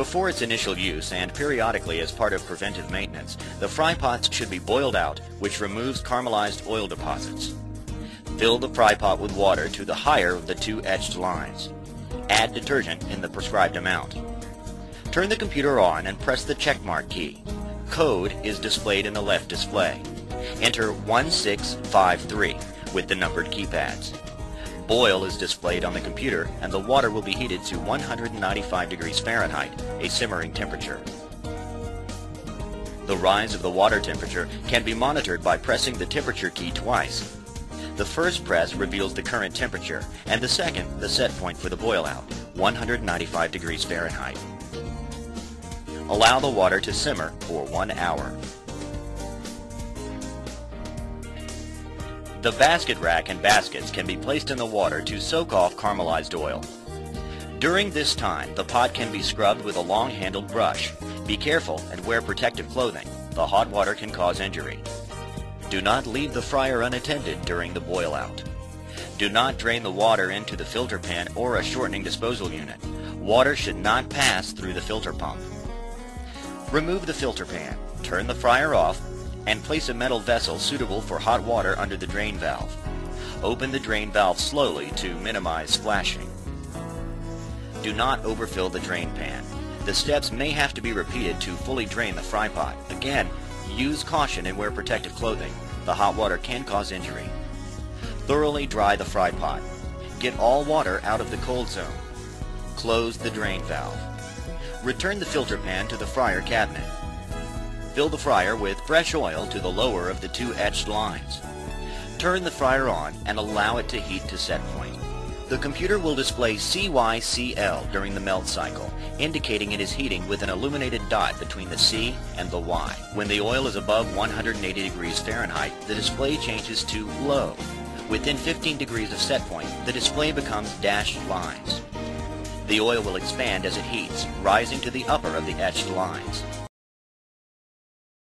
Before its initial use and periodically as part of preventive maintenance, the fry pots should be boiled out, which removes caramelized oil deposits. Fill the fry pot with water to the higher of the two etched lines. Add detergent in the prescribed amount. Turn the computer on and press the checkmark key. Code is displayed in the left display. Enter 1653 with the numbered keypads. Boil is displayed on the computer and the water will be heated to 195 degrees Fahrenheit, a simmering temperature. The rise of the water temperature can be monitored by pressing the temperature key twice. The first press reveals the current temperature and the second the set point for the boil out, 195 degrees Fahrenheit. Allow the water to simmer for one hour. The basket rack and baskets can be placed in the water to soak off caramelized oil. During this time, the pot can be scrubbed with a long-handled brush. Be careful and wear protective clothing. The hot water can cause injury. Do not leave the fryer unattended during the boil out. Do not drain the water into the filter pan or a shortening disposal unit. Water should not pass through the filter pump. Remove the filter pan, turn the fryer off, and place a metal vessel suitable for hot water under the drain valve. Open the drain valve slowly to minimize splashing. Do not overfill the drain pan. The steps may have to be repeated to fully drain the fry pot. Again, use caution and wear protective clothing. The hot water can cause injury. Thoroughly dry the fry pot. Get all water out of the cold zone. Close the drain valve. Return the filter pan to the fryer cabinet. Fill the fryer with fresh oil to the lower of the two etched lines. Turn the fryer on and allow it to heat to set point. The computer will display CYCL during the melt cycle, indicating it is heating with an illuminated dot between the C and the Y. When the oil is above 180 degrees Fahrenheit, the display changes to low. Within 15 degrees of set point, the display becomes dashed lines. The oil will expand as it heats, rising to the upper of the etched lines.